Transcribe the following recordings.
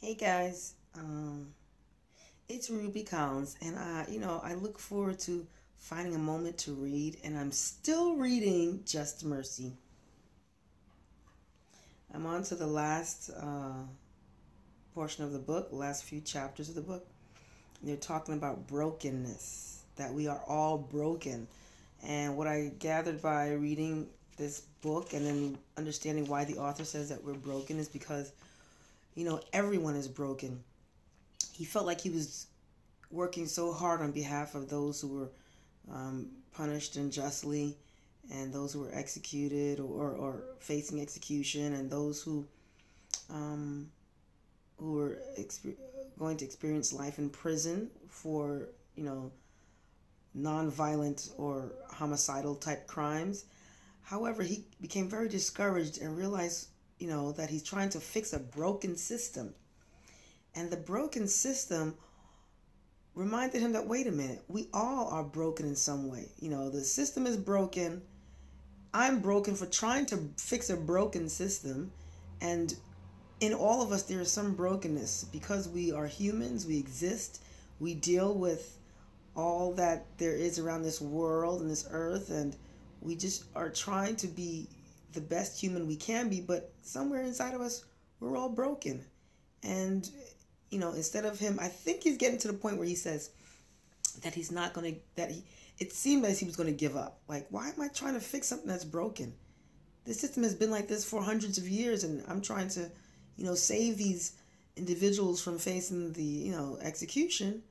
Hey guys, um, it's Ruby Collins, and I, you know, I look forward to finding a moment to read, and I'm still reading Just Mercy. I'm on to the last uh, portion of the book, last few chapters of the book. They're talking about brokenness, that we are all broken. And what I gathered by reading this book and then understanding why the author says that we're broken is because you know, everyone is broken. He felt like he was working so hard on behalf of those who were um, punished unjustly and those who were executed or, or facing execution and those who um, who were exp- going to experience life in prison for you know non-violent or homicidal type crimes however he became very discouraged and realized you know, that he's trying to fix a broken system. And the broken system reminded him that, wait a minute, we all are broken in some way. You know, the system is broken. I'm broken for trying to fix a broken system. And in all of us, there is some brokenness because we are humans, we exist, we deal with all that there is around this world and this earth, and we just are trying to be the best human we can be, but somewhere inside of us, we're all broken. And, you know, instead of him, I think he's getting to the point where he says that he's not going to, that he, it seemed as he was going to give up. Like, why am I trying to fix something that's broken? The system has been like this for hundreds of years, and I'm trying to, you know, save these individuals from facing the, you know, execution.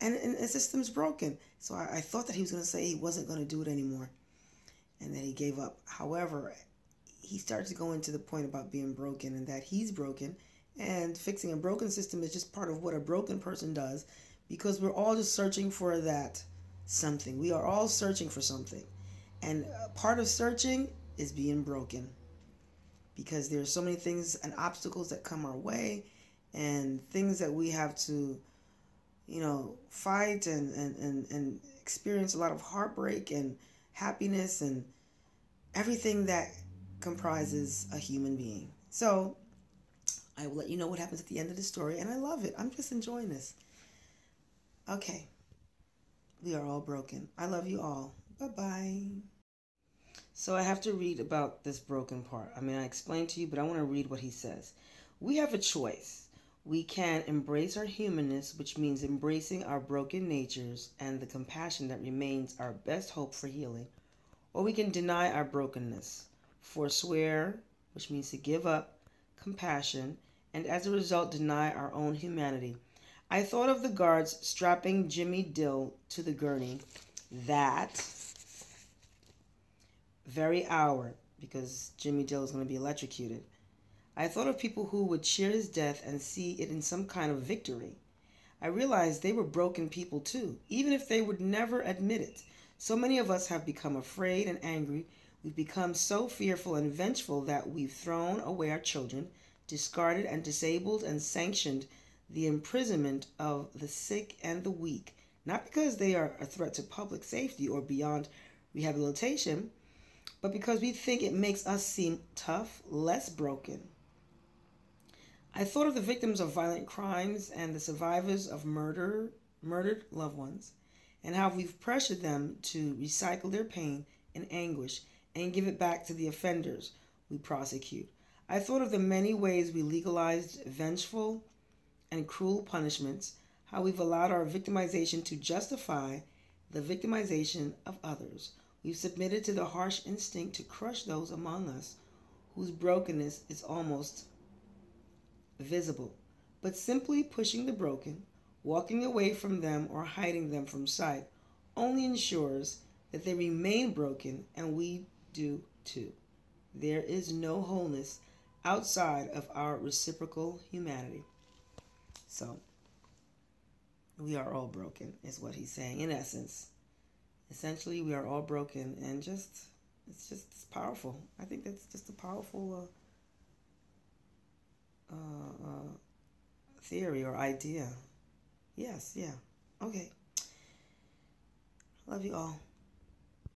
And, and the system's broken. So I, I thought that he was going to say he wasn't going to do it anymore and that he gave up. However, he starts to go into the point about being broken and that he's broken and fixing a broken system is just part of what a broken person does because we're all just searching for that something. We are all searching for something. And part of searching is being broken because there are so many things and obstacles that come our way and things that we have to you know fight and and and, and experience a lot of heartbreak and happiness and everything that comprises a human being. So I will let you know what happens at the end of the story, and I love it. I'm just enjoying this. Okay. We are all broken. I love you all. Bye bye. So I have to read about this broken part. I mean, I explained to you, but I want to read what he says. We have a choice. We can embrace our humanness, which means embracing our broken natures and the compassion that remains our best hope for healing, or we can deny our brokenness, forswear, which means to give up, compassion, and as a result deny our own humanity. I thought of the guards strapping Jimmy Dill to the gurney that very hour because Jimmy Dill is going to be electrocuted. I thought of people who would cheer his death and see it in some kind of victory. I realized they were broken people too, even if they would never admit it. So many of us have become afraid and angry. We've become so fearful and vengeful that we've thrown away our children, discarded and disabled and sanctioned the imprisonment of the sick and the weak, not because they are a threat to public safety or beyond rehabilitation, but because we think it makes us seem tough, less broken. I thought of the victims of violent crimes and the survivors of murder, murdered loved ones, and how we've pressured them to recycle their pain and anguish and give it back to the offenders we prosecute. I thought of the many ways we legalized vengeful and cruel punishments, how we've allowed our victimization to justify the victimization of others. We've submitted to the harsh instinct to crush those among us whose brokenness is almost visible, but simply pushing the broken, walking away from them, or hiding them from sight only ensures that they remain broken and we do too. There is no wholeness outside of our reciprocal humanity. So, we are all broken, is what he's saying in essence. Essentially, we are all broken, and just, it's just it's powerful. I think that's just a powerful. Uh, uh, theory or idea. Yes, yeah. Okay. Love you all.